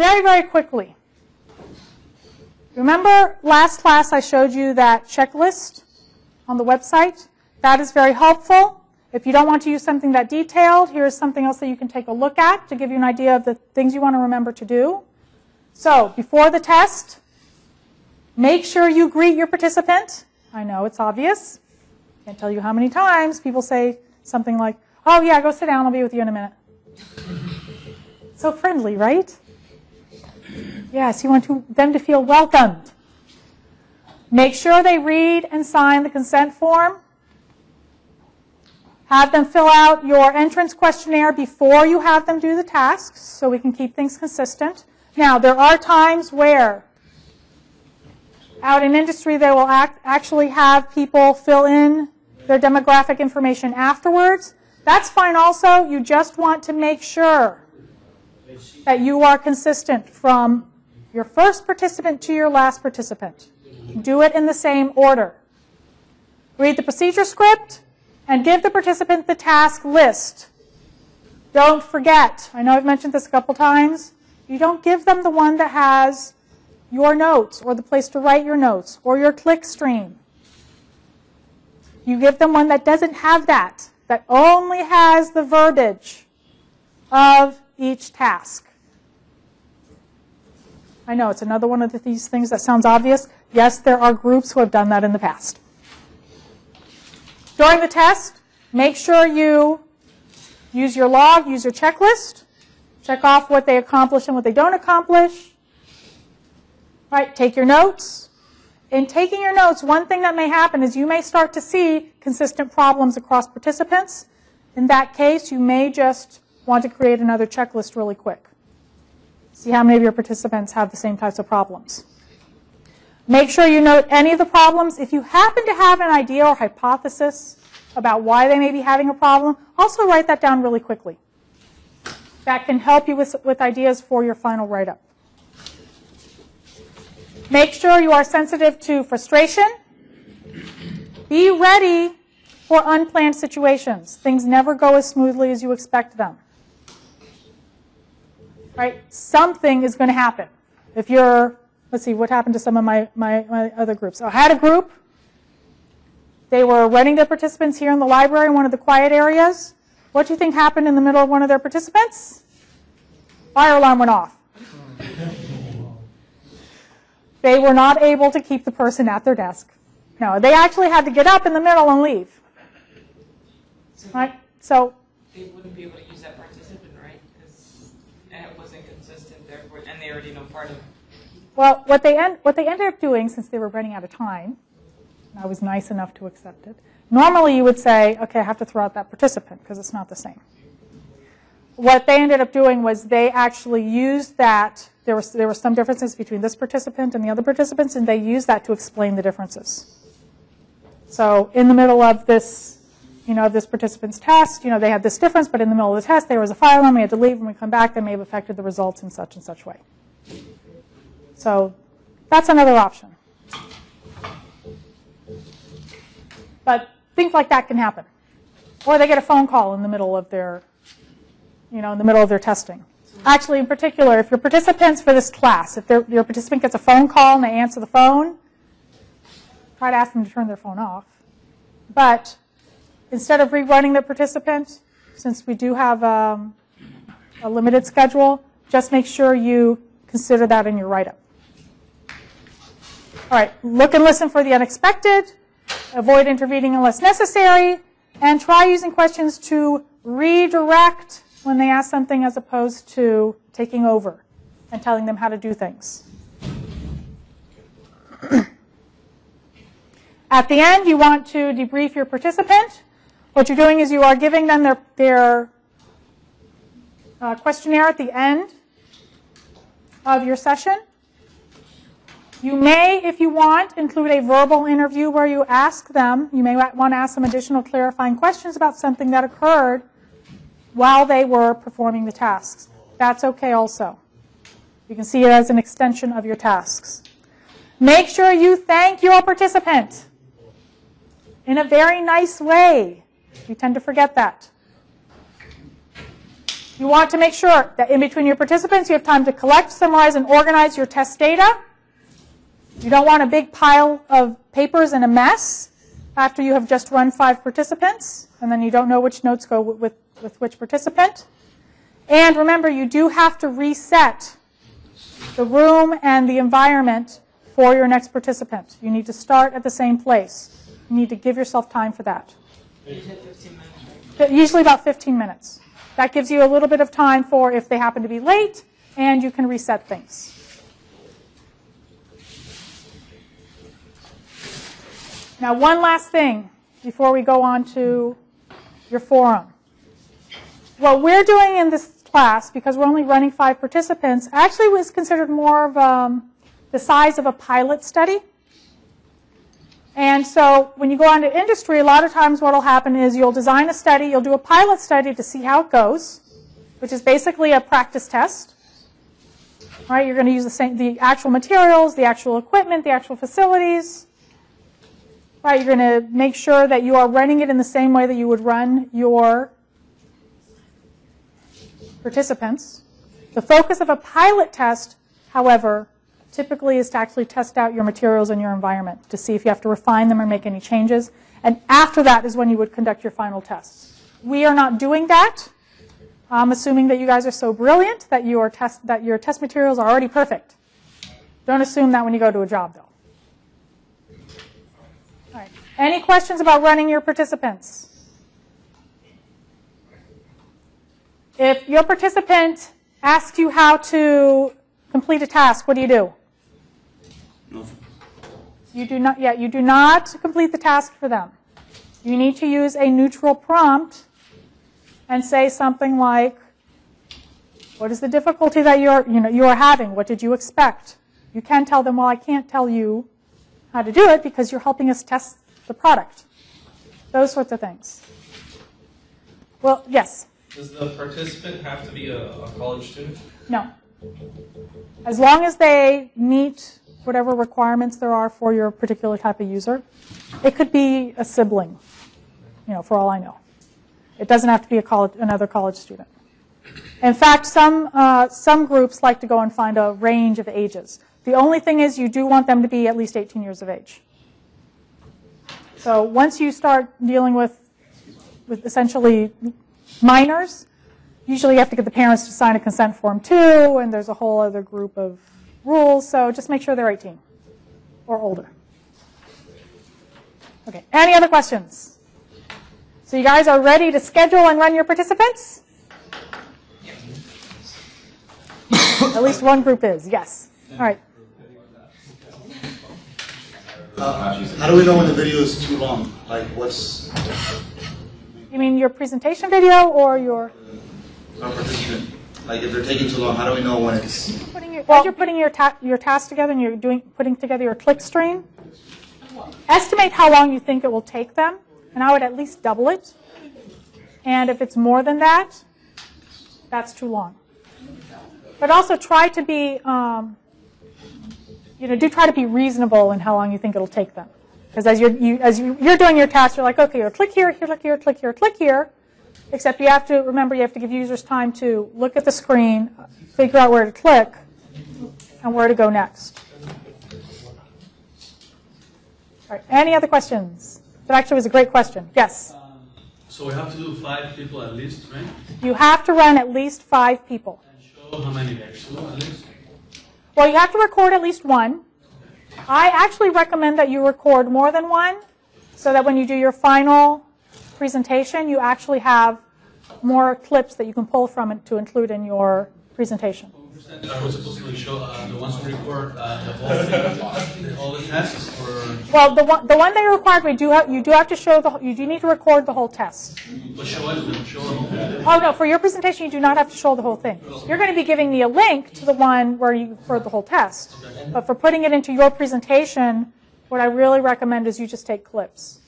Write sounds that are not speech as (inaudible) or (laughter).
very, very quickly. Remember last class I showed you that checklist on the website? That is very helpful. If you don't want to use something that detailed, here's something else that you can take a look at to give you an idea of the things you want to remember to do. So, before the test, make sure you greet your participant. I know it's obvious. Can't tell you how many times people say something like, oh yeah, go sit down, I'll be with you in a minute. so friendly, right? Yes, you want to, them to feel welcomed. Make sure they read and sign the consent form. Have them fill out your entrance questionnaire before you have them do the tasks so we can keep things consistent. Now, there are times where out in industry they will act, actually have people fill in their demographic information afterwards. That's fine also. You just want to make sure that you are consistent from your first participant to your last participant. Do it in the same order. Read the procedure script and give the participant the task list. Don't forget, I know I've mentioned this a couple times, you don't give them the one that has your notes or the place to write your notes or your click stream. You give them one that doesn't have that, that only has the verbiage of each task. I know it's another one of these things that sounds obvious. Yes, there are groups who have done that in the past. During the test, make sure you use your log, use your checklist, check off what they accomplish and what they don't accomplish. Right, take your notes. In taking your notes, one thing that may happen is you may start to see consistent problems across participants. In that case, you may just want to create another checklist really quick. See how many of your participants have the same types of problems. Make sure you note any of the problems. If you happen to have an idea or hypothesis about why they may be having a problem, also write that down really quickly. That can help you with, with ideas for your final write-up. Make sure you are sensitive to frustration. Be ready for unplanned situations. Things never go as smoothly as you expect them right? Something is going to happen. If you're, let's see, what happened to some of my, my, my other groups? I had a group. They were running their participants here in the library in one of the quiet areas. What do you think happened in the middle of one of their participants? Fire alarm went off. they were not able to keep the person at their desk. No, they actually had to get up in the middle and leave. Right? So they wouldn't be able to use that participant, right? Because it wasn't consistent, therefore, and part of. Well, what they, end, what they ended up doing, since they were running out of time, I was nice enough to accept it. Normally, you would say, okay, I have to throw out that participant because it's not the same. What they ended up doing was they actually used that. There were, there were some differences between this participant and the other participants, and they used that to explain the differences. So in the middle of this, you know, this participant's test, you know, they had this difference, but in the middle of the test, there was a alarm, we had to leave, and we come back, that may have affected the results in such and such way. So that's another option. But things like that can happen. Or they get a phone call in the middle of their, you know, in the middle of their testing. Actually, in particular, if your participants for this class, if your participant gets a phone call and they answer the phone, try to ask them to turn their phone off. But instead of rerunning the participant, since we do have um, a limited schedule, just make sure you consider that in your write-up. All right, look and listen for the unexpected, avoid intervening unless necessary, and try using questions to redirect when they ask something as opposed to taking over and telling them how to do things. (clears throat) At the end, you want to debrief your participant. What you're doing is you are giving them their, their uh, questionnaire at the end of your session. You may, if you want, include a verbal interview where you ask them, you may want to ask some additional clarifying questions about something that occurred while they were performing the tasks. That's okay also. You can see it as an extension of your tasks. Make sure you thank your participant in a very nice way. We tend to forget that. You want to make sure that in between your participants, you have time to collect, summarize, and organize your test data. You don't want a big pile of papers and a mess after you have just run five participants, and then you don't know which notes go with, with which participant. And remember, you do have to reset the room and the environment for your next participant. You need to start at the same place. You need to give yourself time for that. You said 15 minutes, right? But Usually about 15 minutes. That gives you a little bit of time for if they happen to be late, and you can reset things. Now, one last thing before we go on to your forum. What we're doing in this class, because we're only running five participants, actually was considered more of um, the size of a pilot study. And so when you go on to industry, a lot of times what will happen is you'll design a study, you'll do a pilot study to see how it goes, which is basically a practice test. Right? You're going to use the same, the actual materials, the actual equipment, the actual facilities. Right? You're going to make sure that you are running it in the same way that you would run your participants. The focus of a pilot test, however, typically is to actually test out your materials and your environment to see if you have to refine them or make any changes. And after that is when you would conduct your final tests. We are not doing that. I'm assuming that you guys are so brilliant that your test that your test materials are already perfect. Don't assume that when you go to a job, though. All right. Any questions about running your participants? If your participant asks you how to complete a task, what do you do? No. You do not, yeah, you do not complete the task for them. You need to use a neutral prompt and say something like, what is the difficulty that you're, you know, you are having? What did you expect? You can tell them, well, I can't tell you how to do it because you're helping us test the product. Those sorts of things. Well, yes, Does the participant have to be a, a college student? no. As long as they meet whatever requirements there are for your particular type of user. It could be a sibling, you know, for all I know. It doesn't have to be a college, another college student. In fact, some, uh, some groups like to go and find a range of ages. The only thing is you do want them to be at least 18 years of age. So once you start dealing with, with essentially minors, usually you have to get the parents to sign a consent form too, and there's a whole other group of rules, so just make sure they're 18 or older. Okay, any other questions? So you guys are ready to schedule and run your participants? At least one group is, yes. All right. Uh, How do we know when the video is too long? Like, what's You mean your presentation video or your, our participant? Like, if they're taking too long, how do we know when it's? putting your, as you're putting your, ta- your task together and you're doing, putting together your click stream, estimate how long you think it will take them, and I would at least double it. And if it's more than that, that's too long. But also try to be, um, you know, do try to be reasonable in how long you think it'll take them. Because as you're, you, as you, you're doing your task, you're like, okay, you're click here, here, click here, click here, click here. Except you have to remember you have to give users time to look at the screen, figure out where to click, and where to go next. All right. Any other questions? That actually was a great question. Yes. Um, so we have to do five people at least, right? You have to run at least five people. And show how many? Two at least? Well, you have to record at least one. I actually recommend that you record more than one so that when you do your final presentation, you actually have more clips that you can pull from it to include in your presentation. Are we supposed to show uh, the ones who record uh, the whole thing, all the tasks, or Well, the one, the one that you required, we do have, you do have to show the, you do need to record the whole test. but show us show the whole thing? Oh, no, for your presentation, you do not have to show the whole thing. You're going to be giving me a link to the one where you, for the whole test. But for putting it into your presentation, what I really recommend is you just take clips.